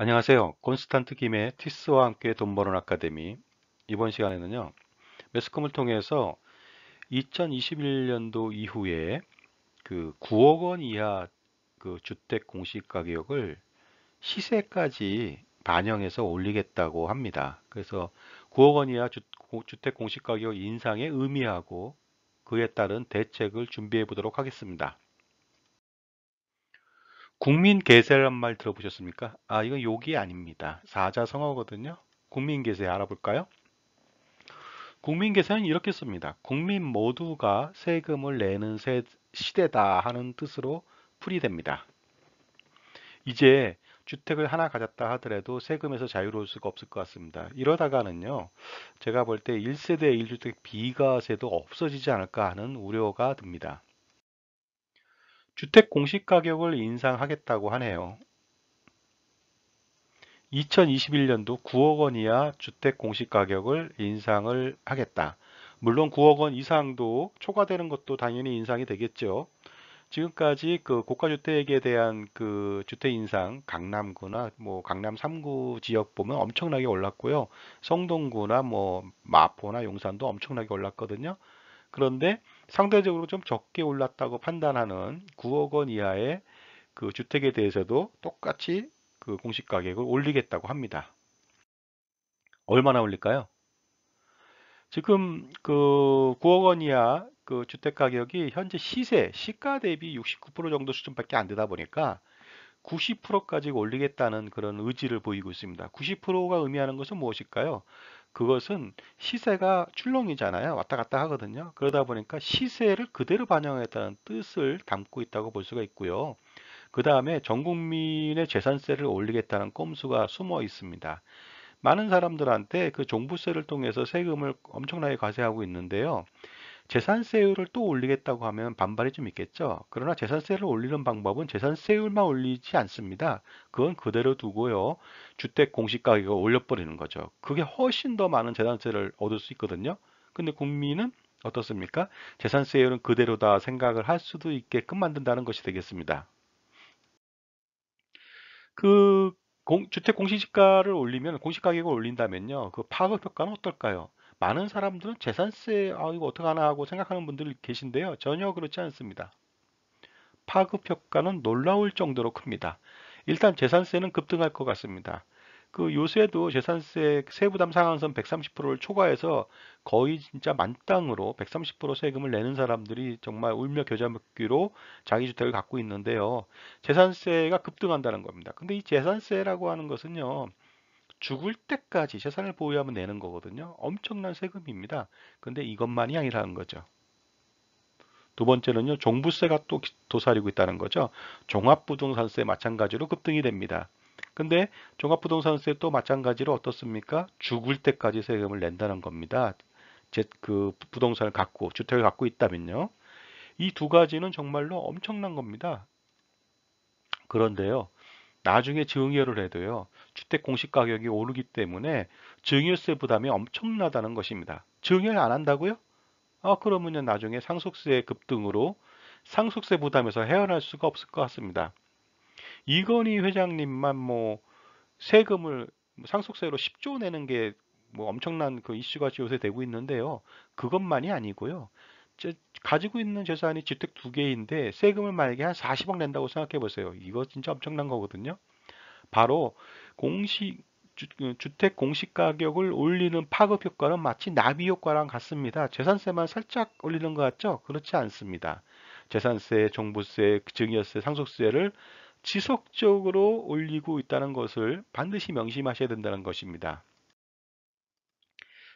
안녕하세요. 콘스탄트 김의 티스와 함께 돈 버는 아카데미. 이번 시간에는요, 매스컴을 통해서 2021년도 이후에 그 9억 원 이하 그 주택 공시 가격을 시세까지 반영해서 올리겠다고 합니다. 그래서 9억 원 이하 주, 주택 공시 가격 인상에 의미하고 그에 따른 대책을 준비해 보도록 하겠습니다. 국민계세란 말 들어보셨습니까? 아, 이건 욕이 아닙니다. 사자성어거든요. 국민계세 알아볼까요? 국민계세는 이렇게 씁니다. 국민 모두가 세금을 내는 세, 시대다 하는 뜻으로 풀이됩니다. 이제 주택을 하나 가졌다 하더라도 세금에서 자유로울 수가 없을 것 같습니다. 이러다가는요, 제가 볼 때 1세대 1주택 비과세도 없어지지 않을까 하는 우려가 듭니다. 주택 공시가격을 인상하겠다고 하네요. 2021년도 9억 원 이하 주택 공시가격을 인상을 하겠다. 물론 9억 원 이상도 초과되는 것도 당연히 인상이 되겠죠. 지금까지 그 고가주택에 대한 그 주택 인상 강남구나 뭐 강남 3구 지역 보면 엄청나게 올랐고요. 성동구나 뭐 마포나 용산도 엄청나게 올랐거든요. 그런데 상대적으로 좀 적게 올랐다고 판단하는 9억 원 이하의 그 주택에 대해서도 똑같이 그 공시 가격을 올리겠다고 합니다. 얼마나 올릴까요? 지금 그 9억 원 이하 그 주택 가격이 현재 시세, 시가 대비 69% 정도 수준밖에 안 되다 보니까 90%까지 올리겠다는 그런 의지를 보이고 있습니다. 90%가 의미하는 것은 무엇일까요? 그것은 시세가 출렁이잖아요. 왔다 갔다 하거든요. 그러다 보니까 시세를 그대로 반영했다는 뜻을 담고 있다고 볼 수가 있고요. 그 다음에 전 국민의 재산세를 올리겠다는 꼼수가 숨어 있습니다. 많은 사람들한테 그 종부세를 통해서 세금을 엄청나게 과세하고 있는데요. 재산세율을 또 올리겠다고 하면 반발이 좀 있겠죠. 그러나 재산세를 올리는 방법은 재산세율만 올리지 않습니다. 그건 그대로 두고요. 주택 공시가격을 올려버리는 거죠. 그게 훨씬 더 많은 재산세를 얻을 수 있거든요. 근데 국민은 어떻습니까? 재산세율은 그대로다 생각을 할 수도 있게끔 만든다는 것이 되겠습니다. 그 공, 주택 공시지가를 올리면 공시가격을 올린다면요. 그 파급 효과는 어떨까요? 많은 사람들은 재산세 아 이거 어떡하나 하고 생각하는 분들이 계신데요. 전혀 그렇지 않습니다. 파급 효과는 놀라울 정도로 큽니다. 일단 재산세는 급등할 것 같습니다. 그 요새도 재산세 세부담 상한선 130%를 초과해서 거의 진짜 만땅으로 130% 세금을 내는 사람들이 정말 울며 겨자 먹기로 자기 주택을 갖고 있는데요. 재산세가 급등한다는 겁니다. 근데 이 재산세라고 하는 것은요. 죽을 때까지 재산을 보유하면 내는 거거든요. 엄청난 세금입니다. 근데 이것만이 아니라는 거죠. 두 번째는요, 종부세가 또 도사리고 있다는 거죠. 종합부동산세 마찬가지로 급등이 됩니다. 근데 종합부동산세 또 마찬가지로 어떻습니까? 죽을 때까지 세금을 낸다는 겁니다. 제 그 부동산을 갖고 주택을 갖고 있다면요. 이 두 가지는 정말로 엄청난 겁니다. 그런데요. 나중에 증여를 해도요. 주택 공시 가격이 오르기 때문에 증여세 부담이 엄청나다는 것입니다. 증여를 안 한다고요? 아, 그러면 나중에 상속세 급등으로 상속세 부담에서 헤어날 수가 없을 것 같습니다. 이건희 회장님만 뭐 세금을 상속세로 10조 내는 게 뭐 엄청난 그 이슈가 요새 되고 있는데요. 그것만이 아니고요. 가지고 있는 재산이 주택 두 개인데 세금을 만약에 한 40억 낸다고 생각해 보세요. 이거 진짜 엄청난 거거든요. 바로 공시 그 주택 공시 가격을 올리는 파급 효과는 마치 나비 효과랑 같습니다. 재산세만 살짝 올리는 것 같죠? 그렇지 않습니다. 재산세, 종부세, 증여세, 상속세를 지속적으로 올리고 있다는 것을 반드시 명심하셔야 된다는 것입니다.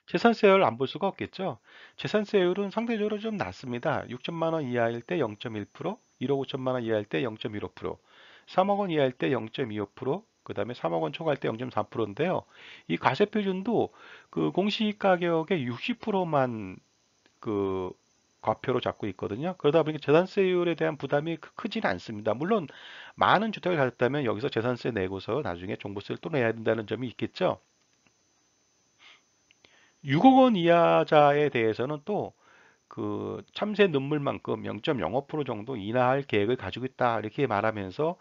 재산세율 안 볼 수가 없겠죠. 재산세율은 상대적으로 좀 낮습니다. 6천만 원 이하일 때 0.1%, 1억 5천만 원 이하일 때 0.15%, 3억 원 이하일 때 0.25%, 그 다음에 3억 원 초과할 때 0.4%인데요. 이 과세 표준도 그 공시 가격의 60%만 그 과표로 잡고 있거든요. 그러다 보니까 재산세율에 대한 부담이 크지는 않습니다. 물론 많은 주택을 가졌다면 여기서 재산세 내고서 나중에 종부세를 또 내야 된다는 점이 있겠죠. 6억 원 이하자에 대해서는 또 그 참새 눈물만큼 0.05% 정도 인하할 계획을 가지고 있다 이렇게 말하면서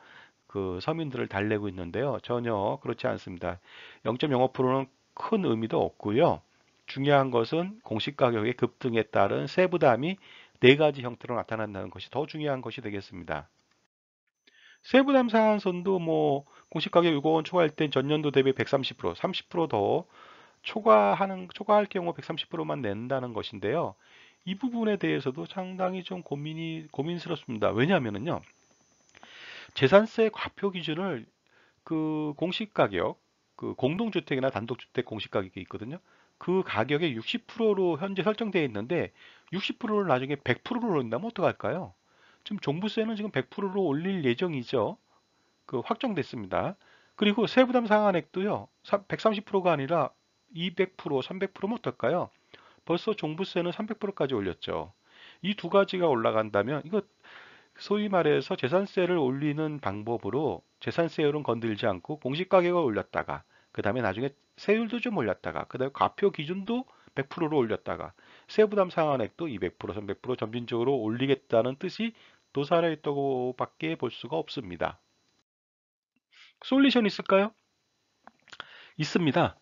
그 서민들을 달래고 있는데요. 전혀 그렇지 않습니다. 0.05%는 큰 의미도 없고요. 중요한 것은 공시 가격의 급등에 따른 세부담이 네 가지 형태로 나타난다는 것이 더 중요한 것이 되겠습니다. 세부담 상한선도 뭐 공시가격 6억 원 초과할 땐 전년도 대비 130%, 30%더 초과하는 초과할 경우 130%만 낸다는 것인데요. 이 부분에 대해서도 상당히 좀 고민이 고민스럽습니다. 왜냐하면요 재산세 과표 기준을 그 공시 가격, 그 공동주택이나 단독주택 공시 가격이 있거든요. 그 가격의 60%로 현재 설정되어 있는데 60%를 나중에 100%로 올린다면 어떡할까요? 지금 종부세는 지금 100%로 올릴 예정이죠. 그 확정됐습니다. 그리고 세부담 상한액도요. 130%가 아니라 200%, 300%면 어떨까요? 벌써 종부세는 300%까지 올렸죠. 이 두 가지가 올라간다면 이거 소위 말해서 재산세를 올리는 방법으로 재산세율은 건들지 않고 공시가격을 올렸다가 그 다음에 나중에 세율도 좀 올렸다가 그 다음에 과표 기준도 100%로 올렸다가 세부담 상한액도 200%, 300% 점진적으로 올리겠다는 뜻이 도살해 있다고 밖에 볼 수가 없습니다. 솔루션 있을까요? 있습니다.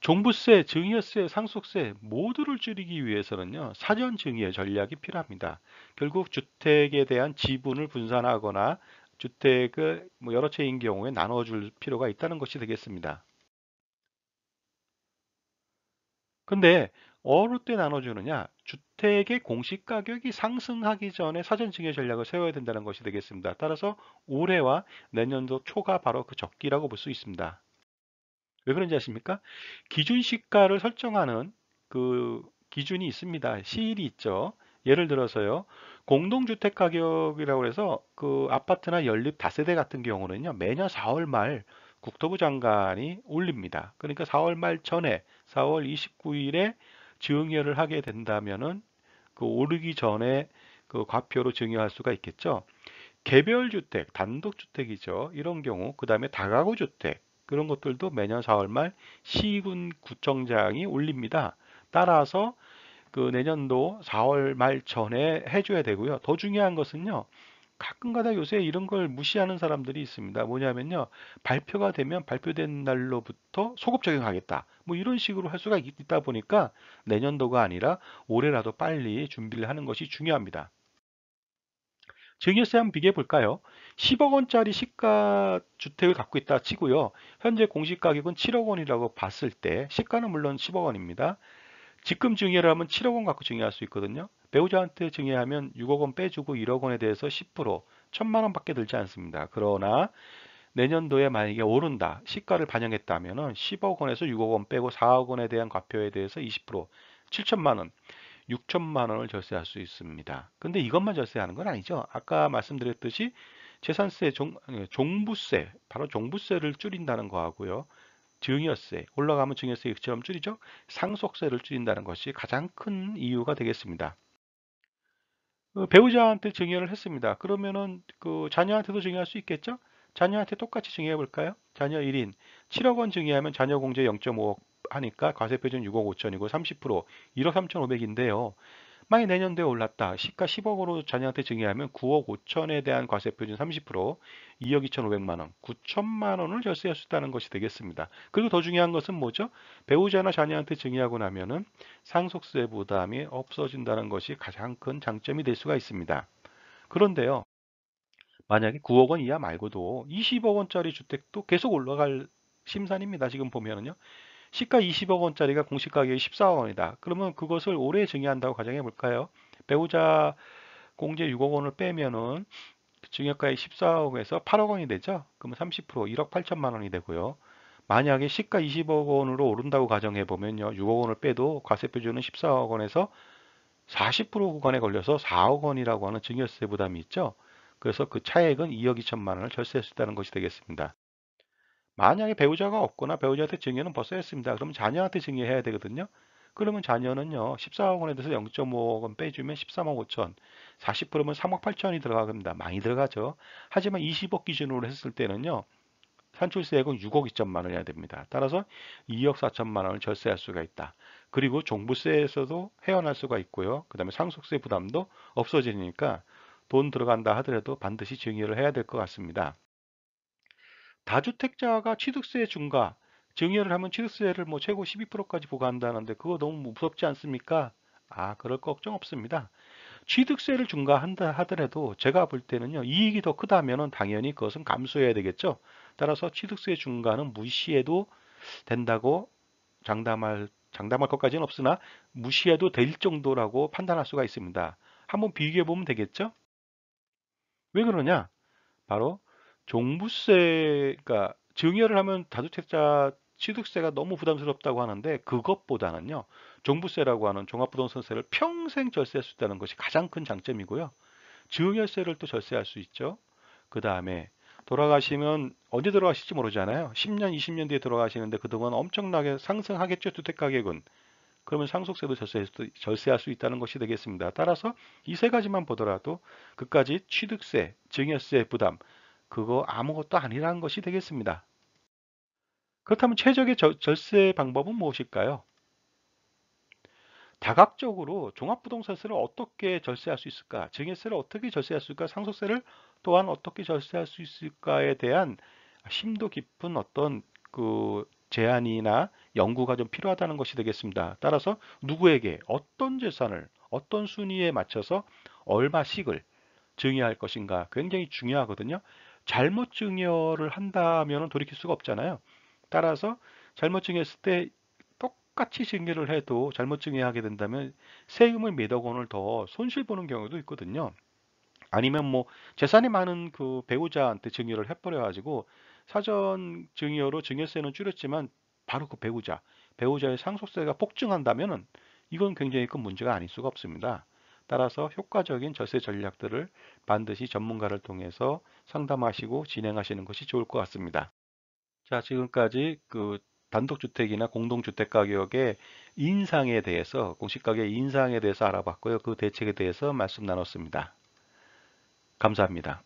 종부세, 증여세, 상속세 모두를 줄이기 위해서는요. 사전 증여 전략이 필요합니다. 결국 주택에 대한 지분을 분산하거나 주택을 뭐 여러 채인 경우에 나눠줄 필요가 있다는 것이 되겠습니다. 근데 어느 때 나눠주느냐? 주택의 공시 가격이 상승하기 전에 사전 증여 전략을 세워야 된다는 것이 되겠습니다. 따라서 올해와 내년도 초가 바로 그 적기라고 볼 수 있습니다. 왜 그런지 아십니까? 기준 시가를 설정하는 그 기준이 있습니다. 시일이 있죠. 예를 들어서요. 공동주택 가격이라고 해서 그 아파트나 연립 다세대 같은 경우는요. 매년 4월 말 국토부 장관이 올립니다. 그러니까 4월 말 전에 4월 29일에 증여를 하게 된다면은 그 오르기 전에 그 과표로 증여할 수가 있겠죠. 개별 주택, 단독 주택이죠. 이런 경우, 그 다음에 다가구 주택, 그런 것들도 매년 4월 말 시군 구청장이 올립니다. 따라서 그 내년도 4월 말 전에 해줘야 되고요. 더 중요한 것은요. 가끔가다 요새 이런 걸 무시하는 사람들이 있습니다. 뭐냐면요. 발표가 되면 발표된 날로부터 소급 적용하겠다. 뭐 이런 식으로 할 수가 있다 보니까 내년도가 아니라 올해라도 빨리 준비를 하는 것이 중요합니다. 증여세 한번 비교해 볼까요? 10억 원짜리 시가 주택을 갖고 있다 치고요. 현재 공시 가격은 7억 원이라고 봤을 때 시가는 물론 10억 원입니다. 지금 증여를 하면 7억 원 갖고 증여할 수 있거든요. 배우자한테 증여하면 6억 원 빼주고 1억 원에 대해서 10% 1천만 원밖에 들지 않습니다. 그러나 내년도에 만약에 오른다 시가를 반영했다면 10억 원에서 6억 원 빼고 4억 원에 대한 과표에 대해서 20% 7천만 원 6천만 원을 절세할 수 있습니다. 근데 이것만 절세하는 건 아니죠. 아까 말씀드렸듯이 재산세 종, 종부세 바로 종부세를 줄인다는 거하고요. 증여세 올라가면 증여세 처럼 줄이죠. 상속세를 줄인다는 것이 가장 큰 이유가 되겠습니다. 그 배우자한테 증여를 했습니다. 그러면은 그 자녀한테도 증여할 수 있겠죠? 자녀한테 똑같이 증여해 볼까요? 자녀 1인 7억 원 증여하면 자녀 공제 0.5억 하니까 과세 표준 6억 5천이고 30% 1억 3,500인데요. 만약 내년도에 올랐다. 시가 10억으로 자녀한테 증여하면 9억 5천에 대한 과세 표준 30% 2억 2천5백만 원, 9천만 원을 절세할 수 있다는 것이 되겠습니다. 그리고 더 중요한 것은 뭐죠? 배우자나 자녀한테 증여하고 나면은 상속세 부담이 없어진다는 것이 가장 큰 장점이 될 수가 있습니다. 그런데요. 만약에 9억 원 이하 말고도 20억 원짜리 주택도 계속 올라갈 심산입니다. 지금 보면은요. 시가 20억 원짜리가 공시 가격이 14억 원이다. 그러면 그것을 올해 증여한다고 가정해 볼까요? 배우자 공제 6억 원을 빼면은 증여가액 14억에서 8억 원이 되죠. 그러면 30% 1억 8천만 원이 되고요. 만약에 시가 20억 원으로 오른다고 가정해 보면요. 6억 원을 빼도 과세 표준은 14억 원에서 40% 구간에 걸려서 4억 원이라고 하는 증여세 부담이 있죠. 그래서 그 차액은 2억 2천만 원을 절세할 수 있다는 것이 되겠습니다. 만약에 배우자가 없거나 배우자한테 증여는 벌써 했습니다. 그러면 자녀한테 증여해야 되거든요. 그러면 자녀는요. 14억 원에 대해서 0.5억 원 빼주면 13억 5천, 40%면 3억 8천이 들어갑니다. 많이 들어가죠. 하지만 20억 기준으로 했을 때는요. 산출세액은 6억 2천만 원이야 됩니다. 따라서 2억 4천만 원을 절세할 수가 있다. 그리고 종부세에서도 헤어날 수가 있고요. 그 다음에 상속세 부담도 없어지니까 돈 들어간다 하더라도 반드시 증여를 해야 될 것 같습니다. 다주택자가 취득세 중과 증여를 하면 취득세를 뭐 최고 12%까지 부과한다는데 그거 너무 무섭지 않습니까? 아, 그럴 걱정 없습니다. 취득세를 중과한다 하더라도 제가 볼 때는요, 이익이 더 크다면은 당연히 그것은 감수해야 되겠죠. 따라서 취득세 중과는 무시해도 된다고 장담할 장담할 것까지는 없으나 무시해도 될 정도라고 판단할 수가 있습니다. 한번 비교해 보면 되겠죠? 왜 그러냐? 바로 종부세가 증여를 하면 다주택자 취득세가 너무 부담스럽다고 하는데 그것보다는요. 종부세라고 하는 종합부동산세를 평생 절세할 수 있다는 것이 가장 큰 장점이고요. 증여세를 또 절세할 수 있죠. 그 다음에 돌아가시면 언제 돌아가실지 모르잖아요. 10년, 20년 뒤에 돌아가시는데 그동안 엄청나게 상승하겠죠. 주택가격은. 그러면 상속세도 절세, 절세할 수 있다는 것이 되겠습니다. 따라서 이 세 가지만 보더라도 그까지 취득세, 증여세 부담, 그거 아무것도 아니라는 것이 되겠습니다. 그렇다면 최적의 저, 절세 방법은 무엇일까요? 다각적으로 종합부동산세를 어떻게 절세할 수 있을까? 증여세를 어떻게 절세할 수 있을까? 상속세를 또한 어떻게 절세할 수 있을까에 대한 심도 깊은 어떤 그 제안이나 연구가 좀 필요하다는 것이 되겠습니다. 따라서 누구에게 어떤 재산을 어떤 순위에 맞춰서 얼마씩을 증여할 것인가 굉장히 중요하거든요. 잘못 증여를 한다면 돌이킬 수가 없잖아요. 따라서 잘못 증여했을 때 똑같이 증여를 해도 잘못 증여하게 된다면 세금을 몇억 원을 더 손실 보는 경우도 있거든요. 아니면 뭐 재산이 많은 그 배우자한테 증여를 해버려 가지고 사전 증여로 증여세는 줄였지만 바로 그 배우자 배우자의 상속세가 폭증한다면은 이건 굉장히 큰 문제가 아닐 수가 없습니다. 따라서 효과적인 절세 전략들을 반드시 전문가를 통해서 상담하시고 진행하시는 것이 좋을 것 같습니다. 자, 지금까지 그 단독주택이나 공동주택 가격의 인상에 대해서 공시가격 인상에 대해서 알아봤고요. 그 대책에 대해서 말씀 나눴습니다. 감사합니다.